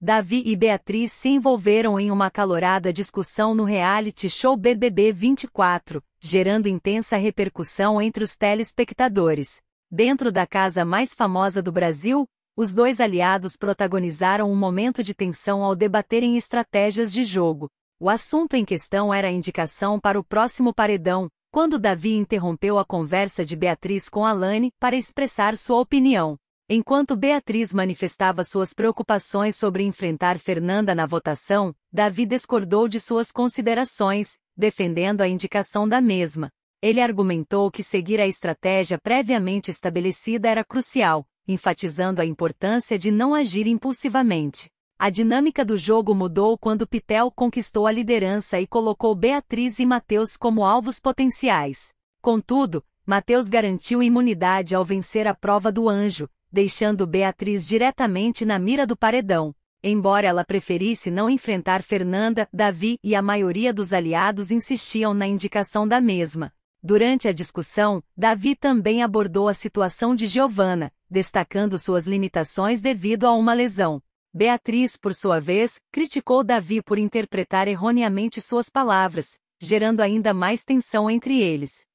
Davi e Beatriz se envolveram em uma acalorada discussão no reality show BBB 24, gerando intensa repercussão entre os telespectadores. Dentro da casa mais famosa do Brasil, os dois aliados protagonizaram um momento de tensão ao debaterem estratégias de jogo. O assunto em questão era a indicação para o próximo paredão, quando Davi interrompeu a conversa de Beatriz com Alane para expressar sua opinião. Enquanto Beatriz manifestava suas preocupações sobre enfrentar Fernanda na votação, Davi discordou de suas considerações, defendendo a indicação da mesma. Ele argumentou que seguir a estratégia previamente estabelecida era crucial, enfatizando a importância de não agir impulsivamente. A dinâmica do jogo mudou quando Pitel conquistou a liderança e colocou Beatriz e Mateus como alvos potenciais. Contudo, Mateus garantiu imunidade ao vencer a prova do anjo, deixando Beatriz diretamente na mira do paredão. Embora ela preferisse não enfrentar Fernanda, Davi e a maioria dos aliados insistiam na indicação da mesma. Durante a discussão, Davi também abordou a situação de Giovanna, destacando suas limitações devido a uma lesão. Beatriz, por sua vez, criticou Davi por interpretar erroneamente suas palavras, gerando ainda mais tensão entre eles.